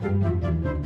Música